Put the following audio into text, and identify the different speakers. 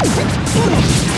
Speaker 1: Let's go!